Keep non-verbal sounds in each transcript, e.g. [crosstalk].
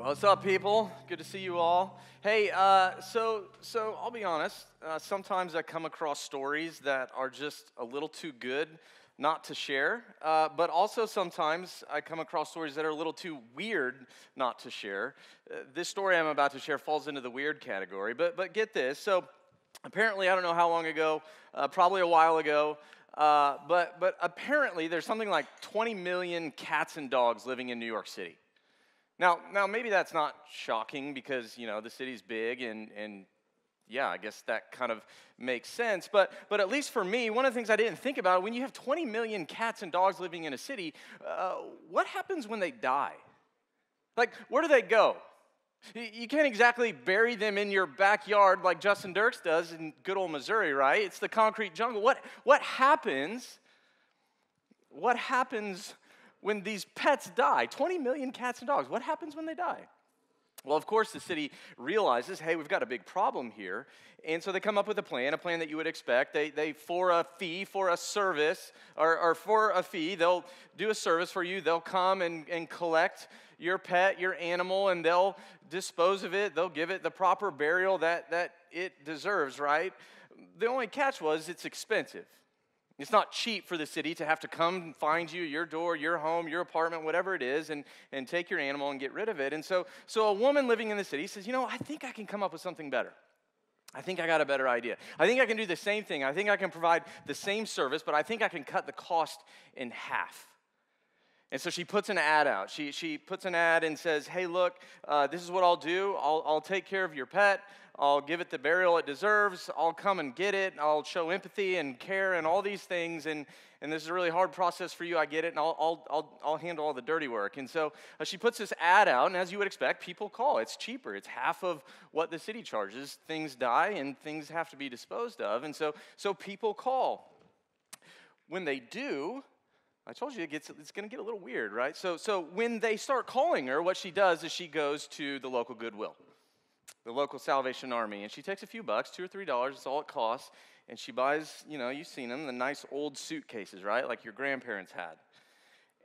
What's up, people? Good to see you all. Hey, uh, so so I'll be honest. Uh, sometimes I come across stories that are just a little too good not to share, uh, but also sometimes I come across stories that are a little too weird not to share. Uh, this story I'm about to share falls into the weird category, but but get this. So apparently, I don't know how long ago, uh, probably a while ago. Uh, but, but apparently, there's something like 20 million cats and dogs living in New York City. Now, now maybe that's not shocking because you know the city's big and and yeah, I guess that kind of makes sense. But but at least for me, one of the things I didn't think about when you have 20 million cats and dogs living in a city, uh, what happens when they die? Like, where do they go? You can't exactly bury them in your backyard like Justin Dirks does in good old Missouri, right? It's the concrete jungle. What, what happens? What happens when these pets die 20 million cats and dogs what happens when they die? Well of course the city realizes hey we've got a big problem here. And so they come up with a plan a plan that you would expect. They, they for a fee for a service or, or for a fee they'll do a service for you. They'll come and, and collect your pet your animal and they'll dispose of it. They'll give it the proper burial that, that it deserves right? The only catch was it's expensive it's not cheap for the city to have to come find you, your door, your home, your apartment, whatever it is, and, and take your animal and get rid of it. And so, so a woman living in the city says, You know, I think I can come up with something better. I think I got a better idea. I think I can do the same thing. I think I can provide the same service, but I think I can cut the cost in half. And so she puts an ad out. She, she puts an ad and says, Hey, look, uh, this is what I'll do. I'll, I'll take care of your pet. I'll give it the burial it deserves. I'll come and get it. I'll show empathy and care and all these things. And, and this is a really hard process for you. I get it. And I'll, I'll, I'll, I'll handle all the dirty work. And so uh, she puts this ad out. And as you would expect, people call. It's cheaper, it's half of what the city charges. Things die and things have to be disposed of. And so, so people call. When they do, I told you it gets, it's going to get a little weird, right? So, so when they start calling her, what she does is she goes to the local Goodwill the local Salvation Army. And she takes a few bucks, two or three dollars, that's all it costs. And she buys, you know, you've seen them, the nice old suitcases, right? Like your grandparents had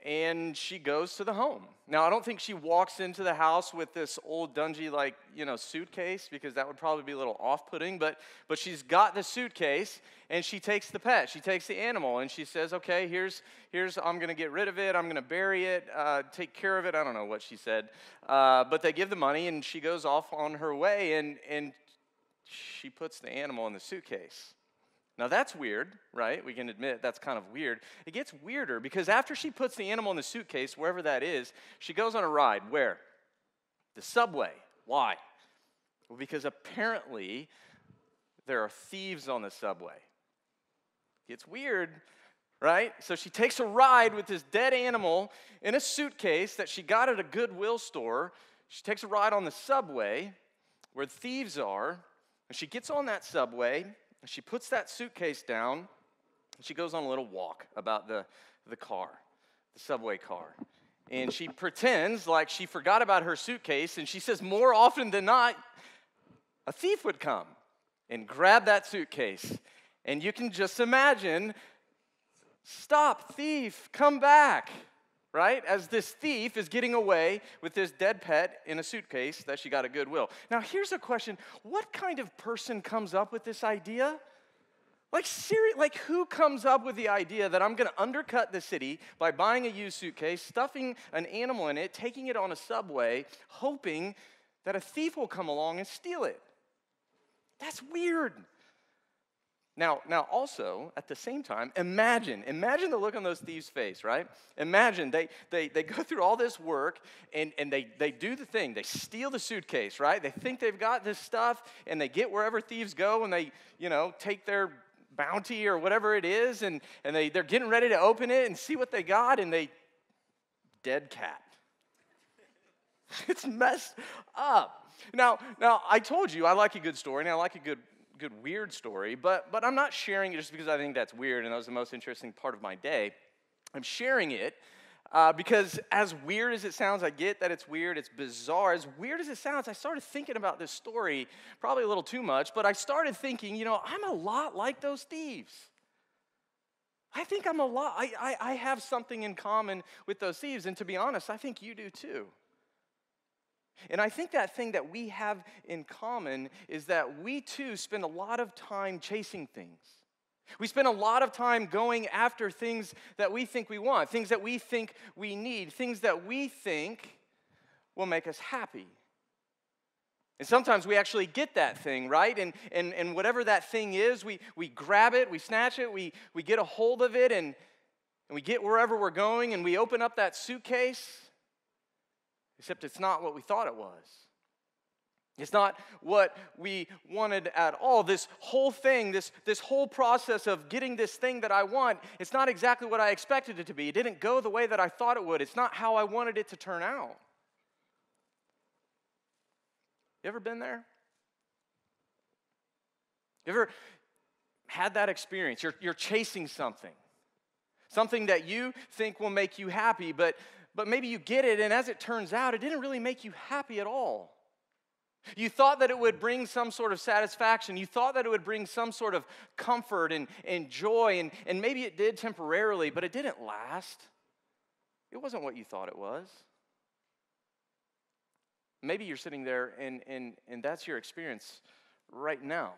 and she goes to the home. Now, I don't think she walks into the house with this old dungy like, you know, suitcase because that would probably be a little off-putting, but but she's got the suitcase and she takes the pet, she takes the animal and she says, "Okay, here's here's I'm going to get rid of it, I'm going to bury it, uh, take care of it." I don't know what she said. Uh, but they give the money and she goes off on her way and and she puts the animal in the suitcase. Now that's weird, right? We can admit that's kind of weird. It gets weirder because after she puts the animal in the suitcase, wherever that is, she goes on a ride. Where? The subway. Why? Well, because apparently there are thieves on the subway. It's weird, right? So she takes a ride with this dead animal in a suitcase that she got at a Goodwill store. She takes a ride on the subway where thieves are, and she gets on that subway she puts that suitcase down. And she goes on a little walk about the, the car, the subway car. And she pretends like she forgot about her suitcase. And she says, more often than not, a thief would come and grab that suitcase. And you can just imagine stop, thief, come back right? As this thief is getting away with this dead pet in a suitcase that she got at Goodwill. Now, here's a question What kind of person comes up with this idea? Like, like who comes up with the idea that I'm going to undercut the city by buying a used suitcase, stuffing an animal in it, taking it on a subway, hoping that a thief will come along and steal it? That's weird. Now, now also, at the same time, imagine, imagine the look on those thieves' face, right? Imagine they, they, they go through all this work and, and they, they do the thing. They steal the suitcase, right? They think they've got this stuff and they get wherever thieves go and they, you know, take their bounty or whatever it is and, and they, they're getting ready to open it and see what they got and they, dead cat. [laughs] it's messed up. Now, now I told you I like a good story and I like a good good weird story, but, but I'm not sharing it just because I think that's weird and that was the most interesting part of my day. I'm sharing it uh, because, as weird as it sounds, I get that it's weird, it's bizarre. As weird as it sounds, I started thinking about this story, probably a little too much, but I started thinking, you know, I'm a lot like those thieves. I think I'm a lot, I, I, I have something in common with those thieves, and to be honest, I think you do too. And I think that thing that we have in common is that we too spend a lot of time chasing things. We spend a lot of time going after things that we think we want, things that we think we need, things that we think will make us happy. And sometimes we actually get that thing, right? And, and, and whatever that thing is, we, we grab it, we snatch it, we, we get a hold of it, and, and we get wherever we're going, and we open up that suitcase, except it's not what we thought it was. It's not what we wanted at all. This whole thing, this, this whole process of getting this thing that I want, it's not exactly what I expected it to be. It didn't go the way that I thought it would. It's not how I wanted it to turn out. You ever been there? You ever had that experience? You're, you're chasing something, something that you think will make you happy, but, but maybe you get it, and as it turns out, it didn't really make you happy at all. You thought that it would bring some sort of satisfaction. You thought that it would bring some sort of comfort and, and joy, and, and maybe it did temporarily, but it didn't last. It wasn't what you thought it was. Maybe you're sitting there and, and, and that's your experience right now.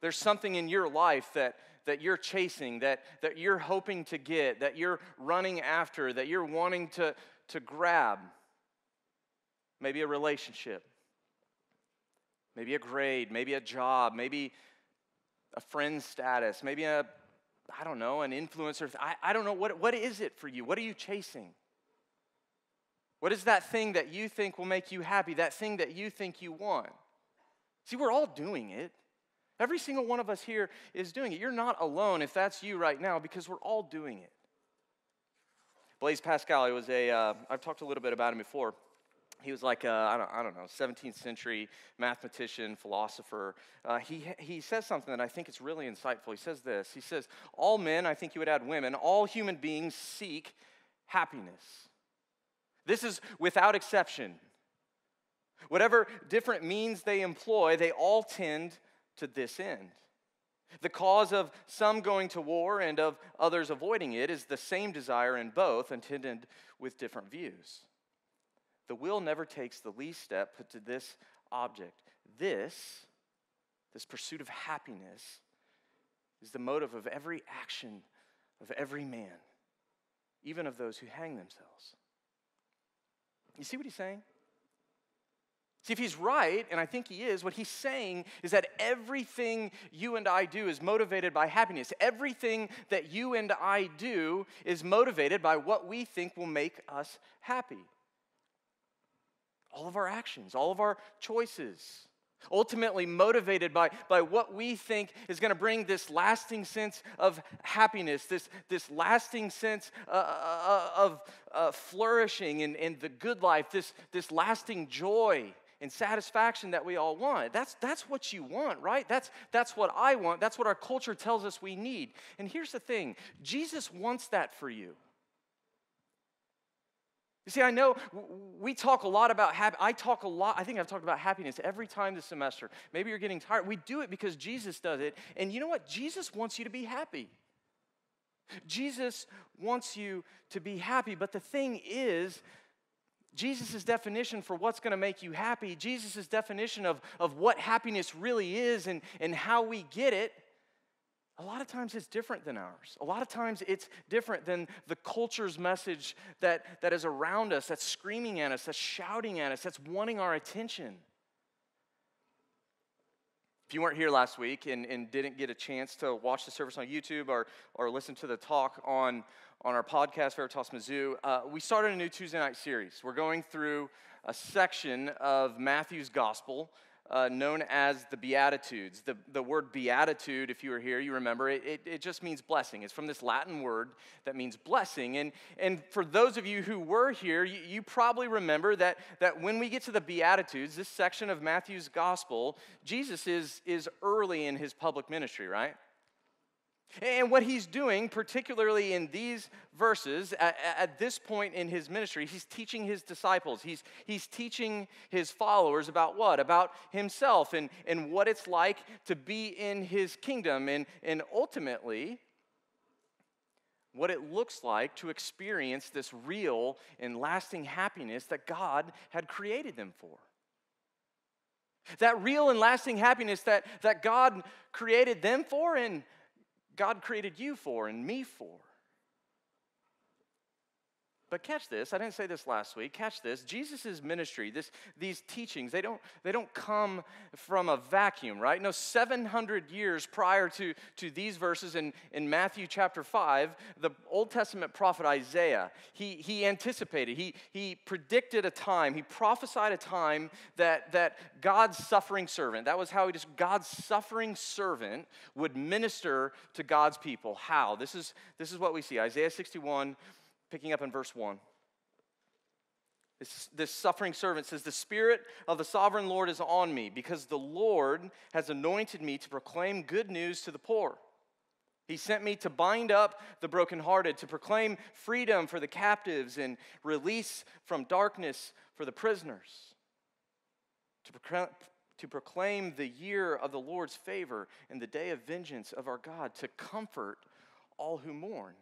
There's something in your life that, that you're chasing, that, that you're hoping to get, that you're running after, that you're wanting to, to grab maybe a relationship, maybe a grade, maybe a job, maybe a friend status, maybe a, I don't know, an influencer. I, I don't know. What, what is it for you? What are you chasing? What is that thing that you think will make you happy, that thing that you think you want? See, we're all doing it. Every single one of us here is doing it. You're not alone if that's you right now because we're all doing it. Blaise Pascal, was a. have uh, talked a little bit about him before he was like, I, don't, I don't know, 17th century mathematician, philosopher. Uh, he, he says something that I think is really insightful. He says this He says, All men, I think you would add women, all human beings seek happiness. This is without exception. Whatever different means they employ, they all tend to this end. The cause of some going to war and of others avoiding it is the same desire in both, intended with different views. The will never takes the least step to this object. This, this pursuit of happiness, is the motive of every action of every man, even of those who hang themselves. You see what he's saying? See, if he's right, and I think he is, what he's saying is that everything you and I do is motivated by happiness. Everything that you and I do is motivated by what we think will make us happy all of our actions, all of our choices. Ultimately, motivated by, by what we think is going to bring this lasting sense of happiness, this, this lasting sense uh, uh, uh, of uh, flourishing and, and the good life, this, this lasting joy and satisfaction that we all want. That's, that's what you want, right? That's, that's what I want. That's what our culture tells us we need. And here's the thing Jesus wants that for you. You see, I know we talk a lot about happiness. I talk a lot, I think I've talked about happiness every time this semester. Maybe you're getting tired. We do it because Jesus does it. And you know what? Jesus wants you to be happy. Jesus wants you to be happy. But the thing is, Jesus' definition for what's going to make you happy, Jesus' definition of, of what happiness really is and, and how we get it, a lot of times it's different than ours. A lot of times it's different than the culture's message that, that is around us, that's screaming at us, that's shouting at us, that's wanting our attention. If you weren't here last week and, and didn't get a chance to watch the service on YouTube or, or listen to the talk on, on our podcast, Veritas Mizzou, uh, we started a new Tuesday night series. We're going through a section of Matthew's gospel uh, known as the Beatitudes. The, the word beatitude, if you were here, you remember, it, it, it, just means blessing. It's from this Latin word that means blessing. And, and for those of you who were here, you, you probably remember that, that when we get to the Beatitudes, this section of Matthew's gospel, Jesus is, is early in his public ministry, right? And what he's doing, particularly in these verses, at, at, this point in his ministry, he's teaching his disciples. He's, he's teaching his followers about what? About himself and, and what it's like to be in his kingdom. And, and ultimately, what it looks like to experience this real and lasting happiness that God had created them for. That real and lasting happiness that, that God created them for and God created you for and me for. But catch this, I didn't say this last week. Catch this. Jesus' ministry, this, these teachings, they don't, they don't come from a vacuum, right? No, 700 years prior to, to these verses in, in Matthew chapter 5, the Old Testament prophet Isaiah, he, he anticipated, he, he predicted a time, he prophesied a time that, that God's suffering servant, that was how he just, God's suffering servant would minister to God's people. How? This is, this is what we see. Isaiah 61 picking up in verse 1. This, this, suffering servant says, The Spirit of the sovereign Lord is on me, because the Lord has anointed me to proclaim good news to the poor. He sent me to bind up the brokenhearted, to proclaim freedom for the captives and release from darkness for the prisoners, to to proclaim the year of the Lord's favor and the day of vengeance of our God, to comfort all who mourn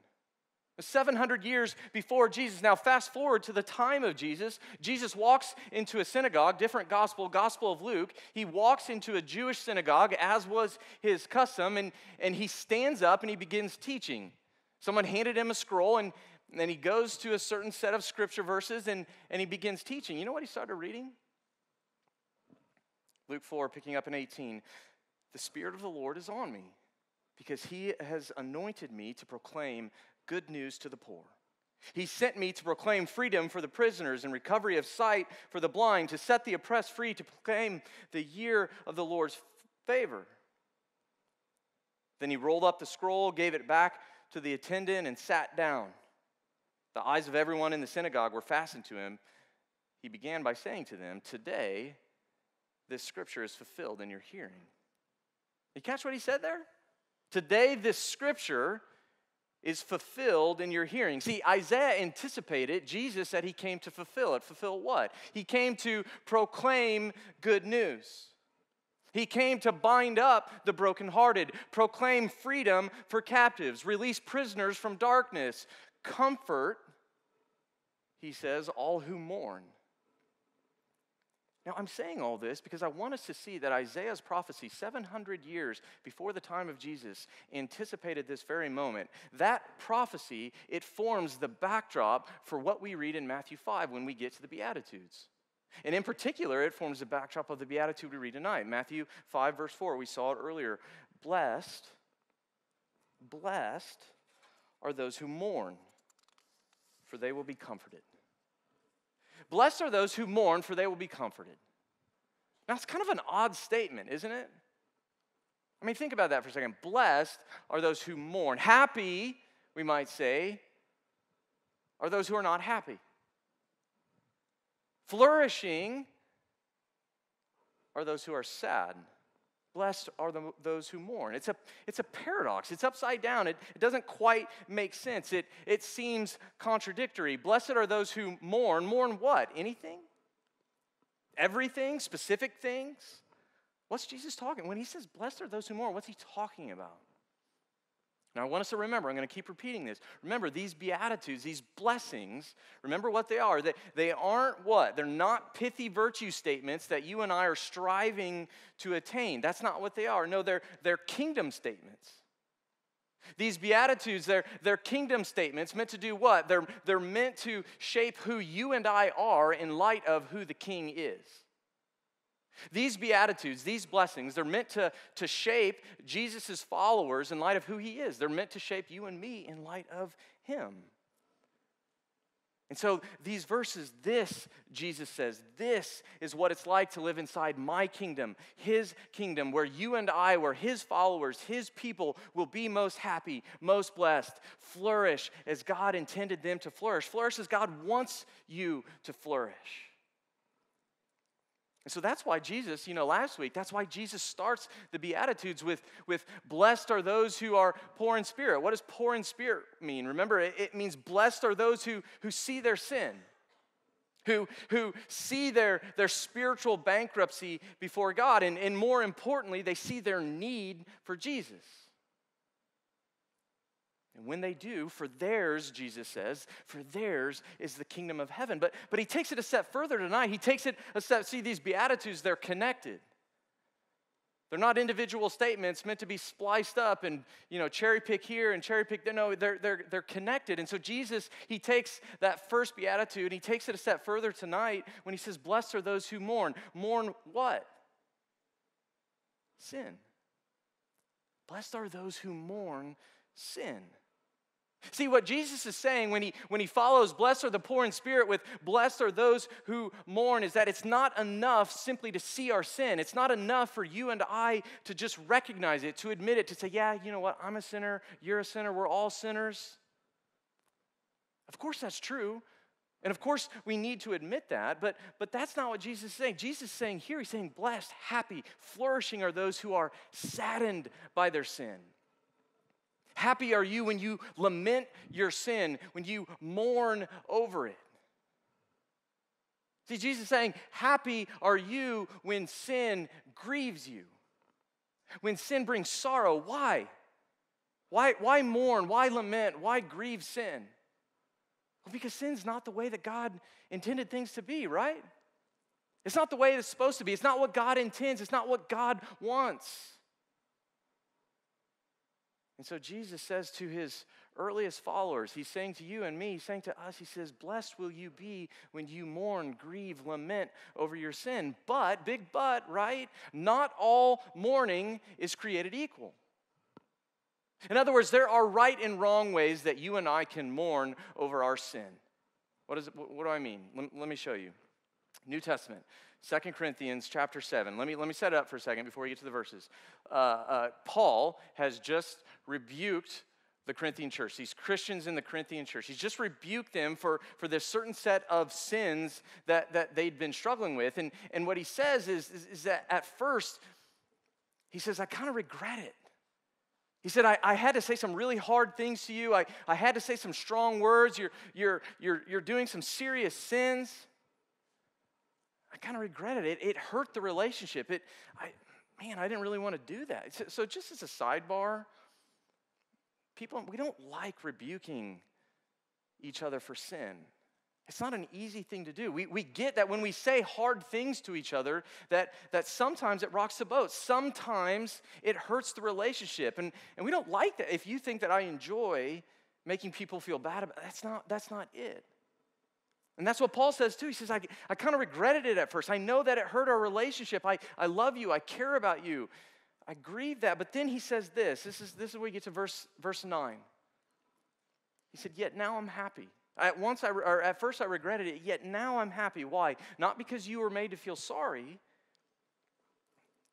700 years before Jesus. Now, fast forward to the time of Jesus. Jesus walks into a synagogue, different gospel, Gospel of Luke. He walks into a Jewish synagogue, as was his custom, and, and he stands up and he begins teaching. Someone handed him a scroll, and then he goes to a certain set of scripture verses and, and he begins teaching. You know what he started reading? Luke 4, picking up in 18. The Spirit of the Lord is on me because he has anointed me to proclaim good news to the poor. He sent me to proclaim freedom for the prisoners and recovery of sight for the blind, to set the oppressed free, to proclaim the year of the Lord's favor. Then he rolled up the scroll, gave it back to the attendant, and sat down. The eyes of everyone in the synagogue were fastened to him. He began by saying to them, Today, this scripture is fulfilled in your hearing. You catch what he said there? Today, this scripture is fulfilled in your hearing. See, Isaiah anticipated Jesus said he came to fulfill it. Fulfill what? He came to proclaim good news. He came to bind up the brokenhearted, proclaim freedom for captives, release prisoners from darkness, comfort, he says, all who mourn. Now, I'm saying all this because I want us to see that Isaiah's prophecy, 700 years before the time of Jesus, anticipated this very moment. That prophecy, it forms the backdrop for what we read in Matthew 5 when we get to the Beatitudes. And in particular, it forms the backdrop of the Beatitude we read tonight. Matthew 5, verse 4, we saw it earlier. Blessed, blessed are those who mourn, for they will be comforted. Blessed are those who mourn, for they will be comforted. Now, it's kind of an odd statement, isn't it? I mean, think about that for a second. Blessed are those who mourn. Happy, we might say, are those who are not happy. Flourishing are those who are sad. Blessed are the, those who mourn. It's a, it's a paradox. It's upside down. It, it doesn't quite make sense. It, it seems contradictory. Blessed are those who mourn. Mourn what? Anything? Everything? Specific things? What's Jesus talking? When he says blessed are those who mourn, what's he talking about? Now, I want us to remember, I'm going to keep repeating this. Remember, these Beatitudes, these blessings, remember what they are. They, they aren't what? They're not pithy virtue statements that you and I are striving to attain. That's not what they are. No, they're, they're kingdom statements. These Beatitudes, they're, they're kingdom statements meant to do what? They're, they're meant to shape who you and I are in light of who the king is. These Beatitudes, these blessings, they're meant to, to shape Jesus' followers in light of who he is. They're meant to shape you and me in light of him. And so, these verses, this, Jesus says, this is what it's like to live inside my kingdom, his kingdom, where you and I, where his followers, his people will be most happy, most blessed, flourish as God intended them to flourish. Flourish as God wants you to flourish. And so that's why Jesus, you know, last week, that's why Jesus starts the Beatitudes with, with blessed are those who are poor in spirit. What does poor in spirit mean? Remember, it, it means blessed are those who, who see their sin, who, who see their, their spiritual bankruptcy before God, and, and more importantly, they see their need for Jesus. And when they do, for theirs, Jesus says, for theirs is the kingdom of heaven. But, but he takes it a step further tonight. He takes it a step, see, these Beatitudes, they're connected. They're not individual statements meant to be spliced up and, you know, cherry pick here and cherry pick there. No, they're, they're, they're connected. And so Jesus, he takes that first beatitude and he takes it a step further tonight when he says, Blessed are those who mourn. Mourn what? Sin. Blessed are those who mourn sin. See, what Jesus is saying when he, when he follows, blessed are the poor in spirit, with blessed are those who mourn, is that it's not enough simply to see our sin. It's not enough for you and I to just recognize it, to admit it, to say, yeah, you know what, I'm a sinner, you're a sinner, we're all sinners. Of course, that's true. And of course, we need to admit that, but, but that's not what Jesus is saying. Jesus is saying here, he's saying, blessed, happy, flourishing are those who are saddened by their sin. Happy are you when you lament your sin, when you mourn over it. See, Jesus saying, Happy are you when sin grieves you, when sin brings sorrow. Why? Why, why mourn? Why lament? Why grieve sin? Well, because sin's not the way that God intended things to be, right? It's not the way it's supposed to be. It's not what God intends. It's not what God wants. And so Jesus says to his earliest followers, he's saying to you and me, he's saying to us, he says, Blessed will you be when you mourn, grieve, lament over your sin. But, big but, right? Not all mourning is created equal. In other words, there are right and wrong ways that you and I can mourn over our sin. What, is it, what do I mean? Let, me show you. New Testament, Second Corinthians chapter 7. Let me, let me set it up for a second before we get to the verses. Uh, uh, Paul has just rebuked the Corinthian church, these Christians in the Corinthian church. He's just rebuked them for, for this certain set of sins that, that they'd been struggling with. And, and what he says is, is, is that at first, he says, I kind of regret it. He said, I, I, had to say some really hard things to you. I, I had to say some strong words. You're, you're, you're, you're doing some serious sins. I kind of regretted it. It hurt the relationship. It, I, man, I didn't really want to do that. So, so just as a sidebar, people, we don't like rebuking each other for sin. It's not an easy thing to do. We, we get that when we say hard things to each other, that, that sometimes it rocks the boat. Sometimes it hurts the relationship. And, and we don't like that. If you think that I enjoy making people feel bad about that's not that's not it. And that's what Paul says too. He says, I, I kind of regretted it at first. I know that it hurt our relationship. I, I love you. I care about you. I grieve that. But then he says this. This is, this is where we get to verse, verse 9. He said, Yet now I'm happy. At once I, or at first I regretted it, yet now I'm happy. Why? Not because you were made to feel sorry,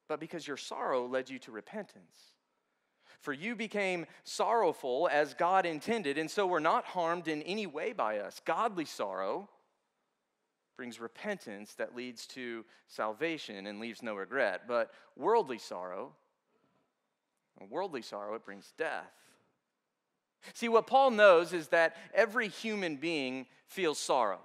but because your sorrow led you to repentance. For you became sorrowful as God intended, and so were not harmed in any way by us. Godly sorrow brings repentance that leads to salvation and leaves no regret. But worldly sorrow, worldly sorrow, it brings death. See, what Paul knows is that every human being feels sorrow.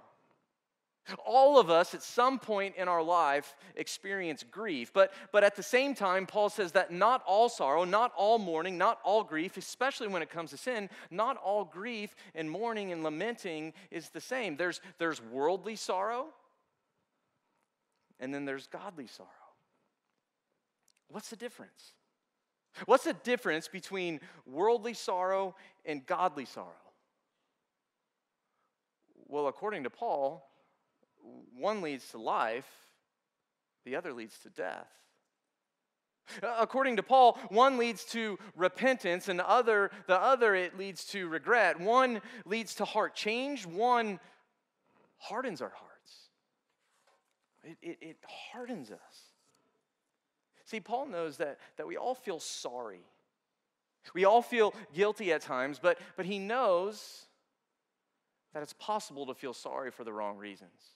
All of us at some point in our life experience grief, but, but at the same time, Paul says that not all sorrow, not all mourning, not all grief, especially when it comes to sin, not all grief and mourning and lamenting is the same. There's, there's worldly sorrow, and then there's godly sorrow. What's the difference? What's the difference between worldly sorrow and godly sorrow? Well, according to Paul, one leads to life, the other leads to death. According to Paul, one leads to repentance, and the other, the other it leads to regret. One leads to heart change, one hardens our hearts. It, it, it hardens us. See, Paul knows that, that we all feel sorry. We all feel guilty at times, but, but he knows that it's possible to feel sorry for the wrong reasons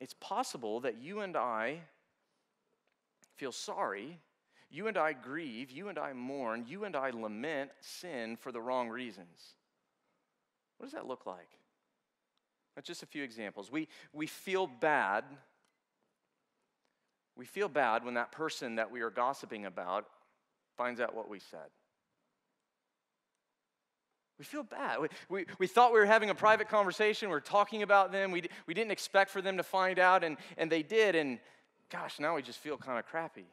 it's possible that you and I feel sorry, you and I grieve, you and I mourn, you and I lament sin for the wrong reasons. What does that look like? That's just a few examples. We, we feel bad. We feel bad when that person that we are gossiping about finds out what we said. We feel bad. We, we, we thought we were having a private conversation. We are talking about them. We, we didn't expect for them to find out, and, and they did. And gosh, now we just feel kind of crappy.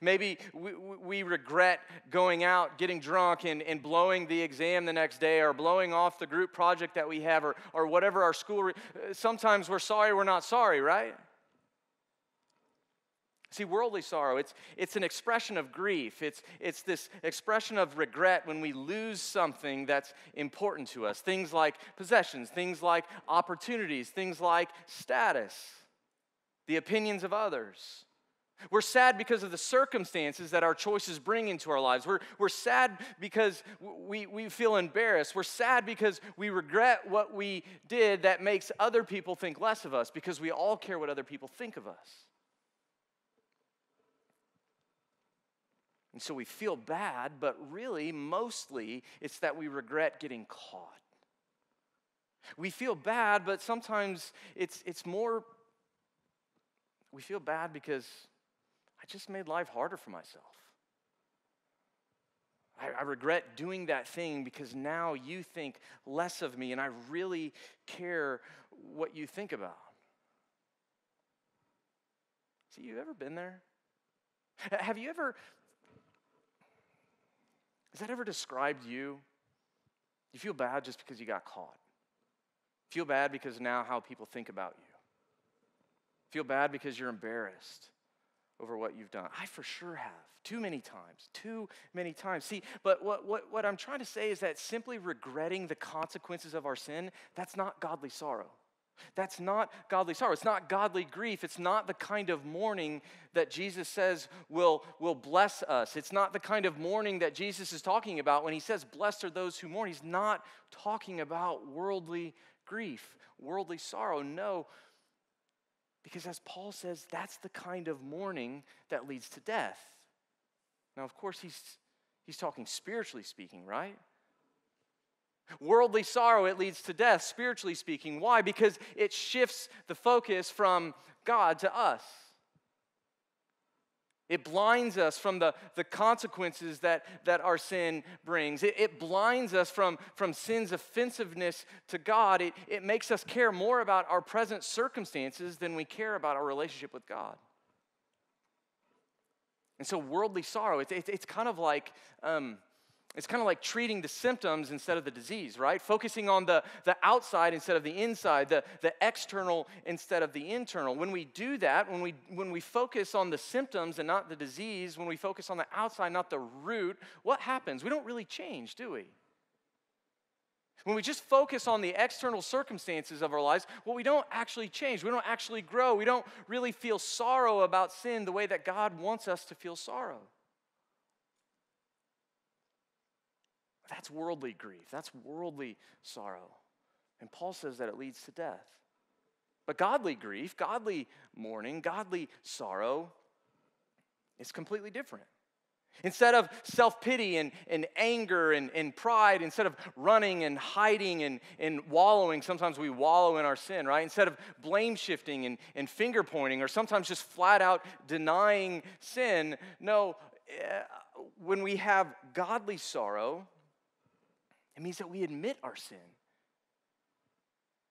Maybe we, we regret going out, getting drunk, and, and blowing the exam the next day, or blowing off the group project that we have, or, or whatever our school. Re- Sometimes we're sorry we're not sorry, right? See, worldly sorrow, it's, it's an expression of grief. It's, it's this expression of regret when we lose something that's important to us. Things like possessions, things like opportunities, things like status, the opinions of others. We're sad because of the circumstances that our choices bring into our lives. We're, we're sad because we, we feel embarrassed. We're sad because we regret what we did that makes other people think less of us because we all care what other people think of us. And so we feel bad, but really, mostly, it's that we regret getting caught. We feel bad, but sometimes it's, it's more, we feel bad because I just made life harder for myself. I, regret doing that thing because now you think less of me and I really care what you think about. See, you ever been there? Have you ever, has that ever described you? You feel bad just because you got caught. Feel bad because now how people think about you. Feel bad because you're embarrassed over what you've done. I for sure have. Too many times. Too many times. See, but what, what, what I'm trying to say is that simply regretting the consequences of our sin, that's not godly sorrow. That's not godly sorrow. It's not godly grief. It's not the kind of mourning that Jesus says will, will bless us. It's not the kind of mourning that Jesus is talking about when he says, Blessed are those who mourn. He's not talking about worldly grief, worldly sorrow. No, because as Paul says, that's the kind of mourning that leads to death. Now, of course, he's, he's talking spiritually speaking, right? Worldly sorrow, it leads to death, spiritually speaking. Why? Because it shifts the focus from God to us. It blinds us from the, the consequences that, that our sin brings. It, it blinds us from, from sin's offensiveness to God. It, it makes us care more about our present circumstances than we care about our relationship with God. And so, worldly sorrow, it's, it's, it's kind of like um, it's kind of like treating the symptoms instead of the disease, right? Focusing on the, the outside instead of the inside, the, the external instead of the internal. When we do that, when we, when we focus on the symptoms and not the disease, when we focus on the outside, not the root, what happens? We don't really change, do we? When we just focus on the external circumstances of our lives, well, we don't actually change. We don't actually grow. We don't really feel sorrow about sin the way that God wants us to feel sorrow. That's worldly grief, that's worldly sorrow. And Paul says that it leads to death. But godly grief, godly mourning, godly sorrow is completely different. Instead of self pity and, and anger and, and pride, instead of running and hiding and, and wallowing, sometimes we wallow in our sin, right? Instead of blame shifting and, and finger pointing, or sometimes just flat out denying sin, no, eh, when we have godly sorrow, it means that we admit our sin.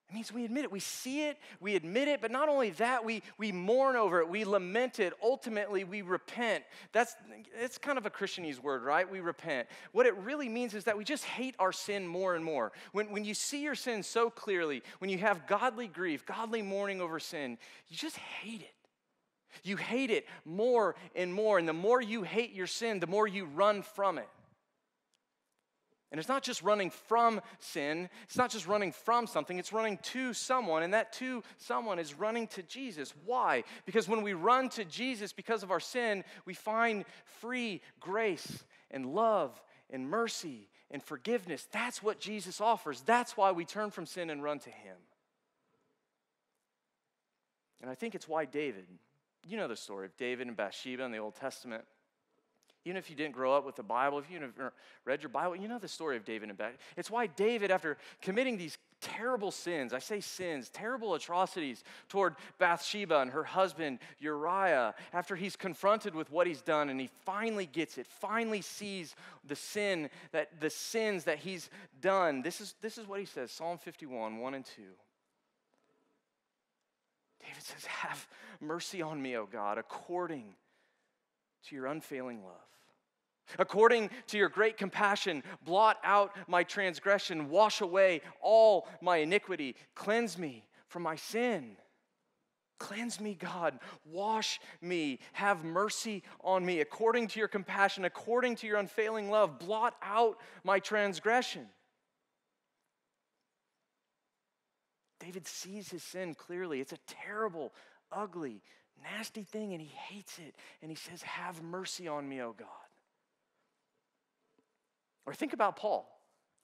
It means we admit it. We see it, we admit it, but not only that, we, we mourn over it, we lament it. Ultimately, we repent. That's it's kind of a Christianese word, right? We repent. What it really means is that we just hate our sin more and more. When, when you see your sin so clearly, when you have godly grief, godly mourning over sin, you just hate it. You hate it more and more. And the more you hate your sin, the more you run from it. And it's not just running from sin, it's not just running from something, it's running to someone, and that to someone is running to Jesus. Why? Because when we run to Jesus because of our sin, we find free grace and love and mercy and forgiveness. That's what Jesus offers. That's why we turn from sin and run to Him. And I think it's why David, you know the story of David and Bathsheba in the Old Testament. Even if you didn't grow up with the Bible, if you never read your Bible, you know the story of David and Bathsheba. It's why David, after committing these terrible sins. I say sins, terrible atrocities toward Bathsheba and her husband Uriah after he's confronted with what he's done and he finally gets it, finally sees the sin that the sins that he's done. This is, this is what he says Psalm 51, 1 and 2. David says, Have mercy on me, O God, according to your unfailing love. According to your great compassion, blot out my transgression, wash away all my iniquity, cleanse me from my sin. Cleanse me, God. Wash me. Have mercy on me. According to your compassion, according to your unfailing love, blot out my transgression. David sees his sin clearly. It's a terrible, ugly, nasty thing, and he hates it. And he says, Have mercy on me, O God. Or think about Paul,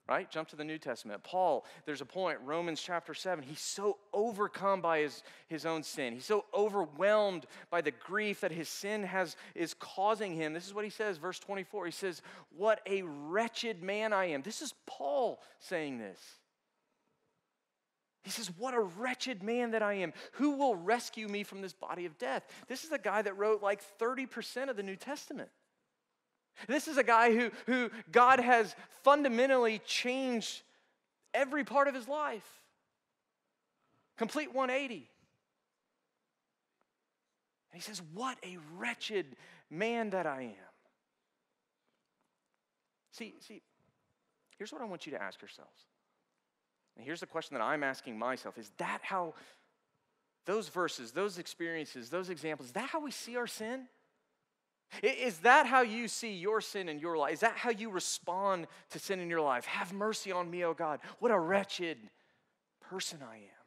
right? Jump to the New Testament. Paul, there's a point, Romans chapter 7, he's so overcome by his, his own sin. He's so overwhelmed by the grief that his sin has is causing him. This is what he says, verse 24. He says, What a wretched man I am. This is Paul saying this. He says, What a wretched man that I am. Who will rescue me from this body of death? This is a guy that wrote like 30% of the New Testament. This is a guy who, who God has fundamentally changed every part of his life. Complete 180. And he says, What a wretched man that I am. See, see, here's what I want you to ask yourselves. And here's the question that I'm asking myself Is that how those verses, those experiences, those examples, is that how we see our sin? Is that how you see your sin in your life? Is that how you respond to sin in your life? Have mercy on me, oh God. What a wretched person I am.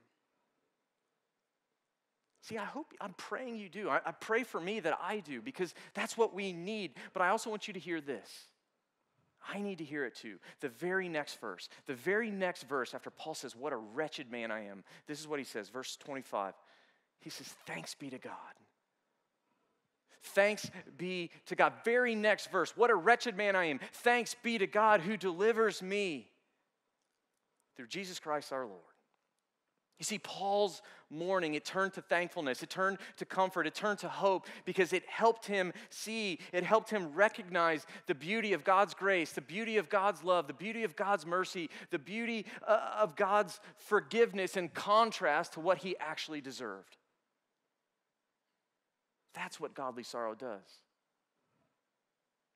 See, I hope, I'm praying you do. I, I, pray for me that I do because that's what we need. But I also want you to hear this. I need to hear it too. The very next verse, the very next verse after Paul says, What a wretched man I am. This is what he says, verse 25. He says, Thanks be to God Thanks be to God. Very next verse. What a wretched man I am. Thanks be to God who delivers me through Jesus Christ our Lord. You see, Paul's mourning, it turned to thankfulness, it turned to comfort, it turned to hope because it helped him see, it helped him recognize the beauty of God's grace, the beauty of God's love, the beauty of God's mercy, the beauty uh, of God's forgiveness in contrast to what he actually deserved. That's what godly sorrow does.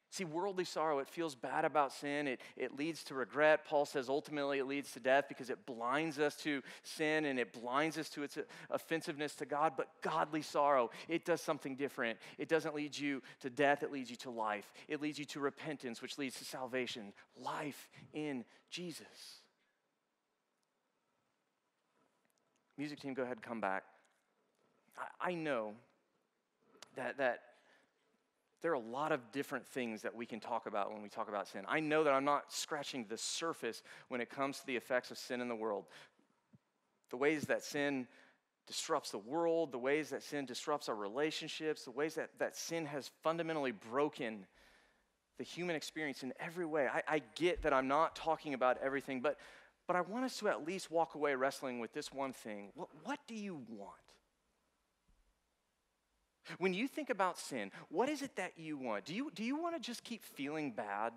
See, worldly sorrow, it feels bad about sin. It, it leads to regret. Paul says ultimately it leads to death because it blinds us to sin and it blinds us to its offensiveness to God. But godly sorrow, it does something different. It doesn't lead you to death, it leads you to life. It leads you to repentance, which leads to salvation. Life in Jesus. Music team, go ahead and come back. I, I know that, that there are a lot of different things that we can talk about when we talk about sin. I know that I'm not scratching the surface when it comes to the effects of sin in the world. The ways that sin disrupts the world, the ways that sin disrupts our relationships, the ways that, that sin has fundamentally broken the human experience in every way. I, I get that I'm not talking about everything, but, but I want us to at least walk away wrestling with this one thing. What, what do you want? When you think about sin, what is it that you want? Do you, do you want to just keep feeling bad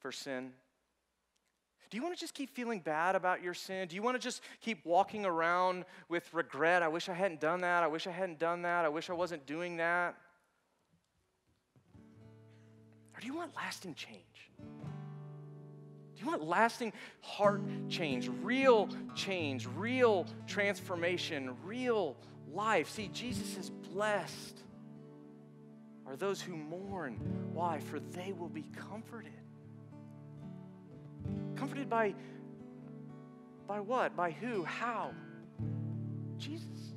for sin? Do you want to just keep feeling bad about your sin? Do you want to just keep walking around with regret? I wish I hadn't done that. I wish I hadn't done that. I wish I wasn't doing that. Or do you want lasting change? Do you want lasting heart change, real change, real transformation, real life. See, Jesus is Blessed are those who mourn. Why? For they will be comforted. Comforted by, by what? By who? How? Jesus.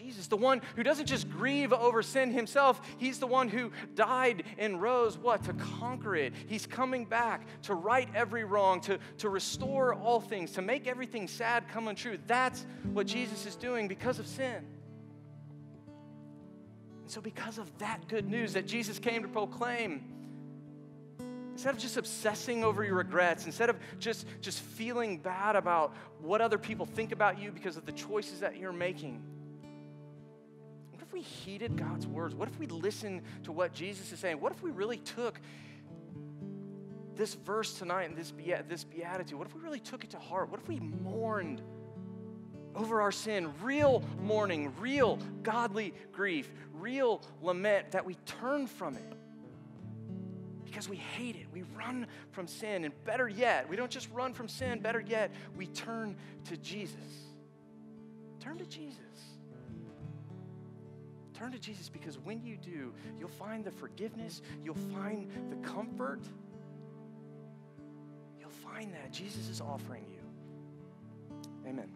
Jesus, the one who doesn't just grieve over sin himself, he's the one who died and rose, what? To conquer it. He's coming back to right every wrong, to, to restore all things, to make everything sad come untrue. That's what Jesus is doing because of sin. And so, because of that good news that Jesus came to proclaim, instead of just obsessing over your regrets, instead of just, just feeling bad about what other people think about you because of the choices that you're making, if we heeded God's words? What if we listened to what Jesus is saying? What if we really took this verse tonight and this, this beatitude? What if we really took it to heart? What if we mourned over our sin? Real mourning, real godly grief, real lament that we turn from it because we hate it. We run from sin. And better yet, we don't just run from sin, better yet, we turn to Jesus. Turn to Jesus. Turn to Jesus because when you do, you'll find the forgiveness, you'll find the comfort. You'll find that Jesus is offering you. Amen.